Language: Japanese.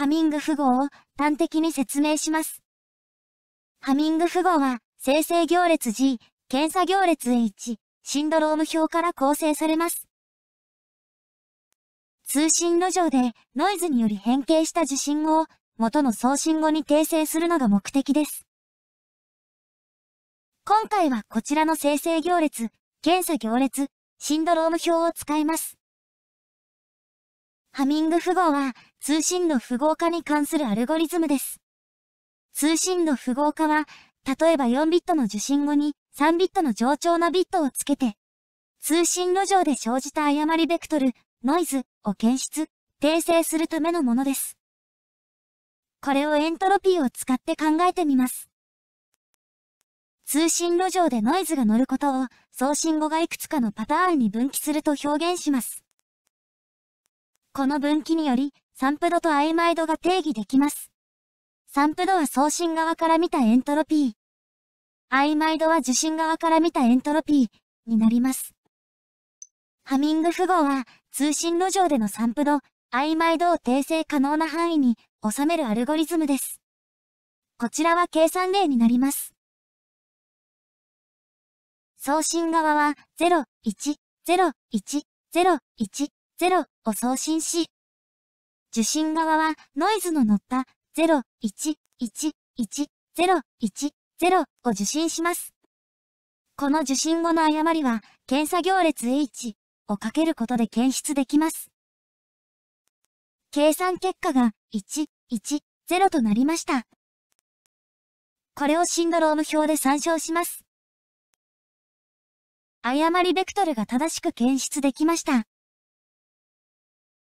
ハミング符号を端的に説明します。ハミング符号は、生成行列 G、検査行列 H、シンドローム表から構成されます。通信路上でノイズにより変形した受信を元の送信語に訂正するのが目的です。今回はこちらの生成行列、検査行列、シンドローム表を使います。ハミング符号は通信の符号化に関するアルゴリズムです。通信の符号化は、例えば4ビットの受信後に3ビットの冗長なビットをつけて、通信路上で生じた誤りベクトル、ノイズを検出、訂正するためのものです。これをエントロピーを使って考えてみます。通信路上でノイズが乗ることを送信後がいくつかのパターンに分岐すると表現します。この分岐により、サンプドと曖昧度が定義できます。サンプドは送信側から見たエントロピー。曖昧度は受信側から見たエントロピーになります。ハミング符号は通信路上でのサンプド、曖昧度を訂正可能な範囲に収めるアルゴリズムです。こちらは計算例になります。送信側は0、1、0、1、0、1、0を送信し、受信側はノイズの乗った0、1、1、1、0、1、0を受信します。この受信後の誤りは、検査行列 H をかけることで検出できます。計算結果が1、1、0となりました。これをシンドローム表で参照します。誤りベクトルが正しく検出できました。